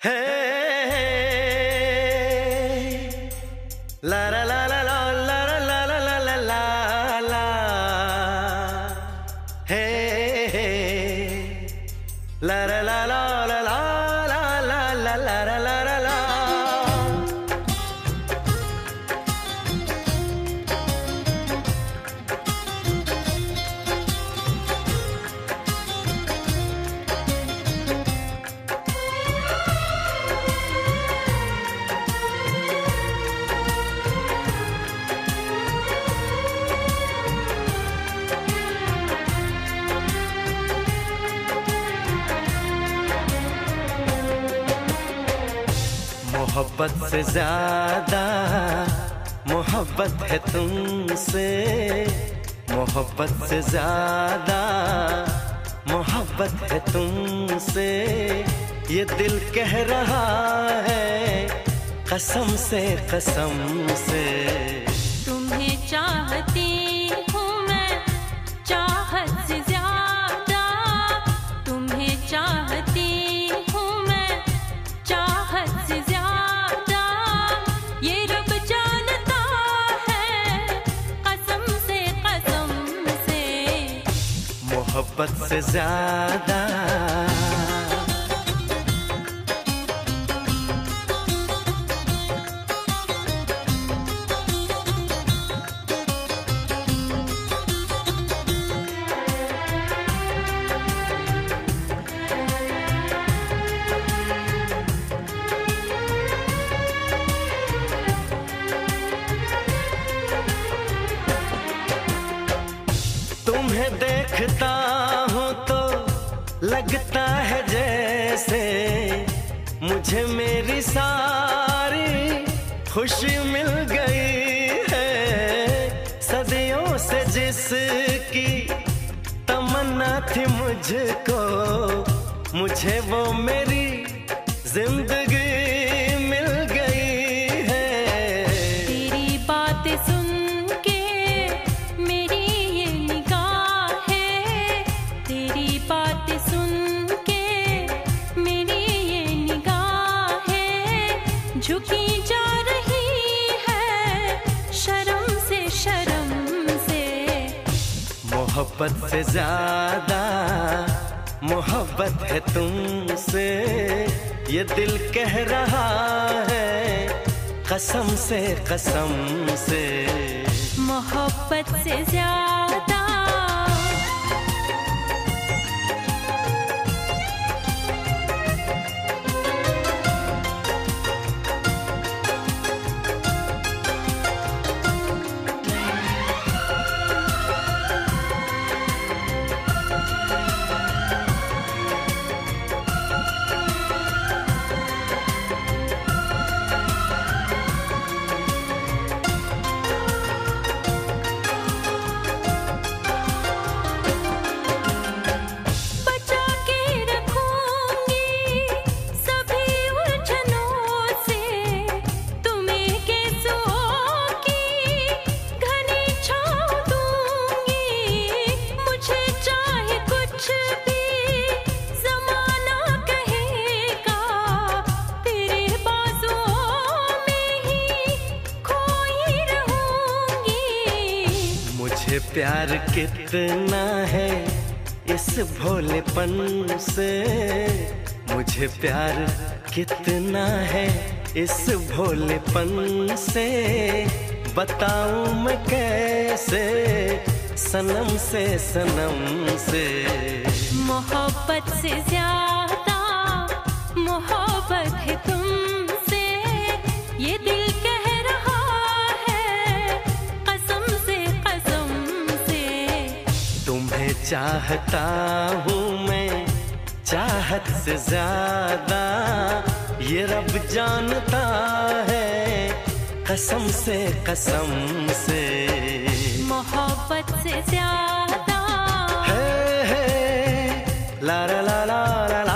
La la la la la la la la la la la la la Hey hey la la la la मोहब्बत से ज़्यादा मोहब्बत है तुमसे। मोहब्बत से ज़्यादा मोहब्बत है तुमसे। ये दिल कह रहा है कसम से कसम से। मोहब्बत से ज़्यादा। देखता हूँ तो लगता है जैसे मुझे मेरी सारी खुशी मिल गई है। सदियों से जिसकी तमन्ना थी मुझको, मुझे वो मेरी मोहब्बत से ज़्यादा मोहब्बत है तुमसे। ये दिल कह रहा है कसम से कसम से। मोहब्बत से ज़्यादा प्यार कितना है इस भोलेपन से? मुझे प्यार कितना है इस भोलेपन से? बताऊँ मैं कैसे सनम से सनम से? मोहब्बत से ज़्यादा मोहब्बत है तुमसे। ये दिल चाहता हूँ मैं चाहत से ज़्यादा। ये रब जानता है कसम से कसम से। मोहब्बत से ज़्यादा। है, है, ला ला ला ला ला